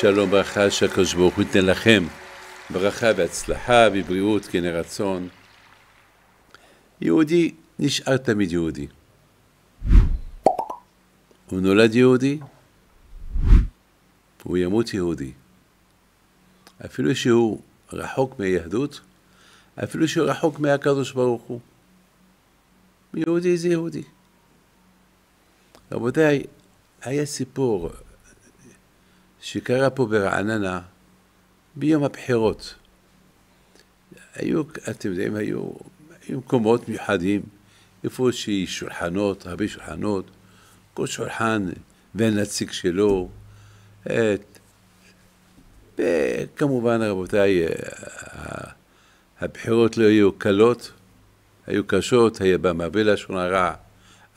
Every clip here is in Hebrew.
שלום ברכה שהקדוש ברוך הוא ייתן לכם ברכה והצלחה ובריאות כן רצון. יהודי נשאר תמיד יהודי. הוא נולד יהודי, הוא ימות יהודי. אפילו שהוא רחוק מהיהדות, אפילו שהוא רחוק מהקדוש ברוך הוא. יהודי זה יהודי. רבותיי, היה סיפור שקרה פה ברעננה ביום הבחירות. היו, אתם יודעים, היו, היו מקומות מיוחדים, איפה שיש שולחנות, הרבה שולחנות, כל שולחן והנציג שלו. את, וכמובן, רבותיי, הבחירות לא היו קלות, היו קשות, היה בה הרבה לשון הרע,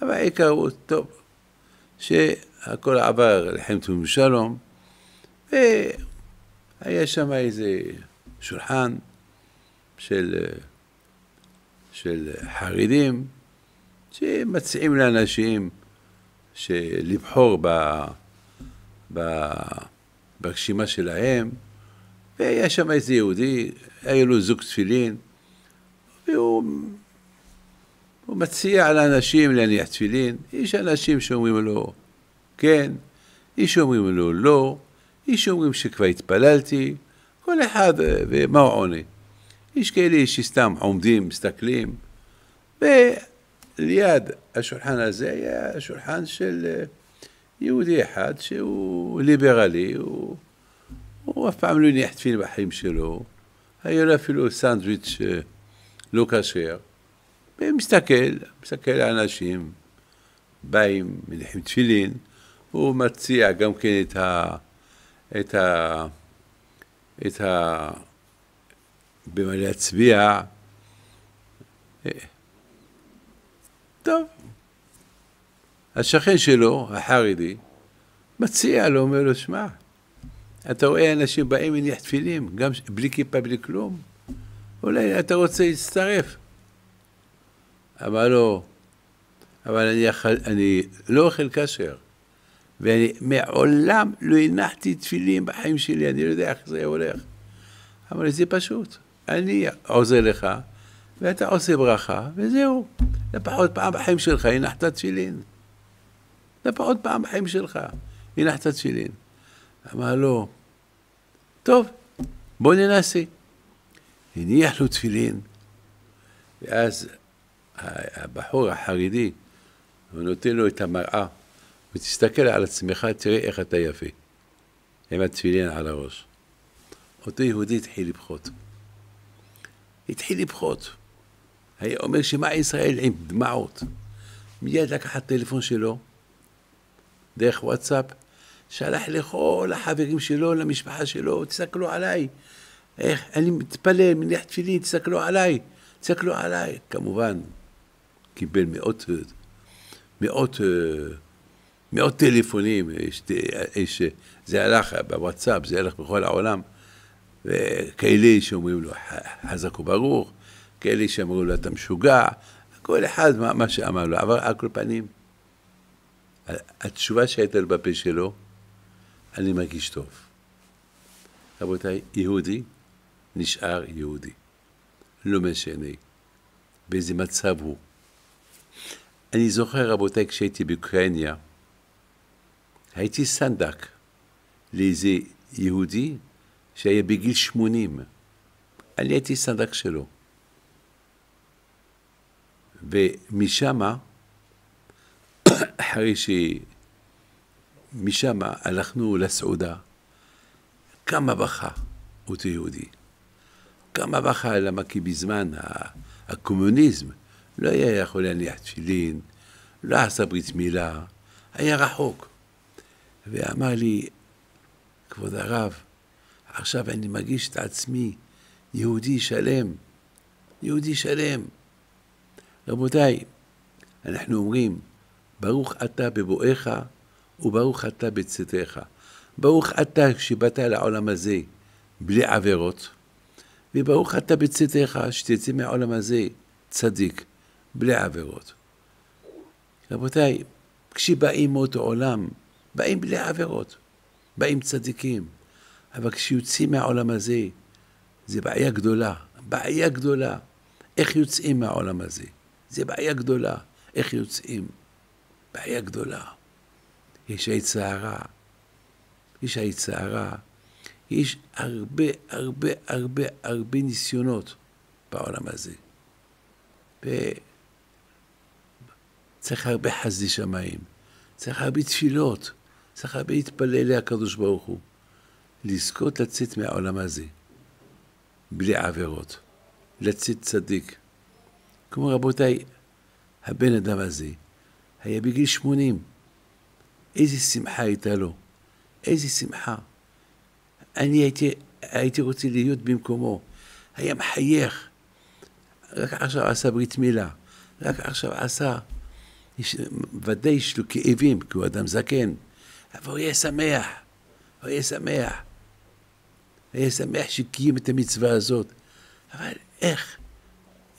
אבל העיקר הוא טוב, שהכל עבר לחם שלום, והיה שם איזה שולחן של, של חרדים שמציעים לאנשים לבחור ב, ב, ברשימה שלהם, והיה שם איזה יהודי, היה לו זוג תפילין, והוא מציע לאנשים להניח תפילין, יש אנשים שאומרים לו כן, יש שאומרים לו לא, יש שאומרים שכבר התפללתי, כל אחד ומה הוא עונה. יש כאלה שסתם עומדים, מסתכלים, וליד השולחן הזה היה שולחן של יהודי אחד שהוא ליברלי, הוא, הוא אף פעם לא הניח תפילין בחיים שלו, היה לו אפילו סנדוויץ' לא כשר, ומסתכל, מסתכל על אנשים, באים, מניחים תפילין, הוא מציע גם כן את ה... את ה... את ה... במה להצביע. טוב. השכן שלו, החרדי, מציע לו, אומר לו, שמע, אתה רואה אנשים באים מניח תפילים, גם בלי כיפה, בלי כלום, אולי אתה רוצה להצטרף. אמר לו, אבל אני, אני לא אוכל כשר. ואני מעולם לא הנחתי תפילין בחיים שלי, אני לא יודע איך זה הולך. אבל זה פשוט, אני עוזר לך, ואתה עושה ברכה, וזהו. לפחות פעם בחיים שלך הנחת תפילין. לפחות פעם בחיים שלך הנחת תפילין. אמר לו, טוב, בוא ננסה. הניח לו תפילין, ואז הבחור החרדי, הוא נותן לו את המראה. ותסתכל על עצמך, תראה איך אתה יפה, עם התפילין על הראש. אותו יהודי התחיל לבכות. התחיל לבכות. היה אומר שמע ישראל עם דמעות. מיד לקח את הטלפון שלו, דרך וואטסאפ, שלח לכל החברים שלו, למשפחה שלו, תסתכלו עליי. איך, אני מתפלל, מניח תפילין, תסתכלו עליי, תסתכלו עליי. כמובן, קיבל מאות, מאות מאות טלפונים, יש, יש, זה הלך בוואטסאפ, זה הלך בכל העולם, וכאלה שאומרים לו חזק וברוך, כאלה שאמרו לו אתה משוגע, כל אחד מה, מה שאמר לו, אבל על כל פנים, התשובה שהייתה לו בפה שלו, אני מרגיש טוב. רבותיי, יהודי נשאר יהודי, לא משנה באיזה מצב הוא. אני זוכר, רבותיי, כשהייתי באוקראינה, הייתי סנדק לאיזה יהודי שהיה בגיל שמונים. אני הייתי סנדק שלו. ומשם, אחרי ש... משם הלכנו לסעודה, כמה בכה אותו יהודי. כמה בכה, למה כי בזמן הקומוניזם לא היה יכול להניח תפילין, לא עשה ברית מילה, היה רחוק. ואמר לי, כבוד הרב, עכשיו אני מרגיש את עצמי יהודי שלם, יהודי שלם. רבותיי, אנחנו אומרים, ברוך אתה בבואך וברוך אתה בצאתך. ברוך אתה שבאת לעולם הזה בלי עבירות, וברוך אתה בצאתך שתצא מהעולם הזה צדיק, בלי עבירות. רבותיי, כשבאים מאותו עולם, באים בלי עבירות, באים צדיקים, אבל כשיוצאים מהעולם הזה, זה בעיה גדולה, בעיה גדולה. איך יוצאים מהעולם הזה? זה בעיה גדולה. איך יוצאים? בעיה גדולה. יש עץ סערה, יש עץ סערה, יש הרבה, הרבה, הרבה, הרבה ניסיונות בעולם הזה. וצריך הרבה חסדי שמיים, צריך הרבה תפילות, צריך הרבה להתפלל לקדוש ברוך הוא. לזכות לצאת מהעולם הזה, בלי עבירות, לצאת צדיק. כמו רבותיי, הבן אדם הזה היה בגיל שמונים, איזה שמחה הייתה לו, איזה שמחה. אני הייתי, הייתי רוצה להיות במקומו, היה מחייך, רק עכשיו עשה ברית מילה, רק עכשיו עשה, יש, ודאי יש לו כאבים, כי הוא אדם זקן, אבל הוא יהיה שמח, הוא יהיה שמח. היה שמח שקיים את המצווה הזאת. אבל איך?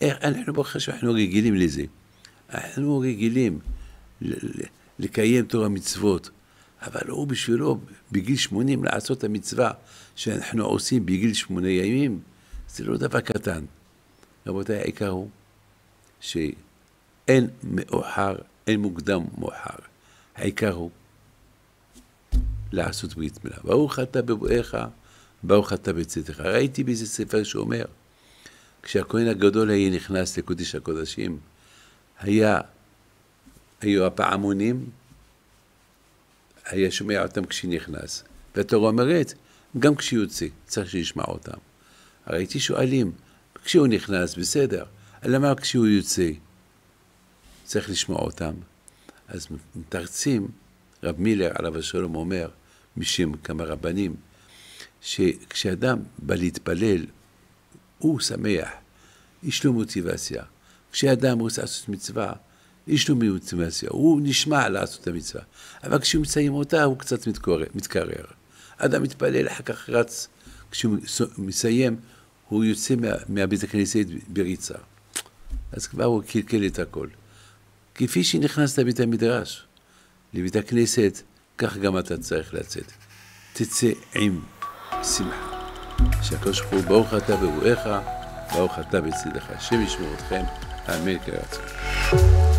איך? אנחנו ברוך השם, אנחנו רגילים לזה. אנחנו רגילים לקיים תורה מצוות. אבל הוא בשבילו, בגיל 80 לעשות את המצווה שאנחנו עושים בגיל שמונה ימים, זה לא דבר קטן. רבותיי, העיקר הוא שאין מאוחר, אין מוקדם מאוחר. העיקר הוא לעשות ברית מילה. ברוך אתה בבואך ברוך אתה בצאתך. ראיתי באיזה ספר שאומר, כשהכהן הגדול היה נכנס לקודש הקודשים, היה, היו הפעמונים, היה שומע אותם כשנכנס. והתורה אומרת, גם כשיוצא, צריך שישמע אותם. ראיתי שואלים, כשהוא נכנס, בסדר, למה כשהוא יוצא צריך לשמוע אותם? אז מתרצים, רב מילר עליו השלום אומר, משם כמה רבנים, שכשאדם בא להתפלל, הוא שמח, יש לו מוטיבציה. כשאדם רוצה לעשות מצווה, יש לו מוטיבציה, הוא נשמע לעשות את המצווה. אבל כשהוא מסיים אותה, הוא קצת מתקרר. מתקרר. אדם מתפלל, אחר כך רץ, כשהוא מסיים, הוא יוצא מה, מהבית הכנסת בריצה. אז כבר הוא קלקל את הכל. כפי שנכנסת לבית המדרש, לבית הכנסת, כך גם אתה צריך לצאת. תצא עם שמחה. שהקדוש ברוך הוא ברוך אתה ברואיך, ברוך אתה בצדך. השם ישמור אתכם, אמן כרצון.